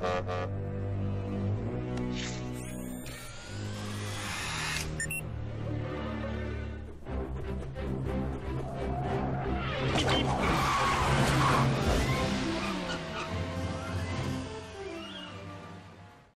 Uh-huh. Keep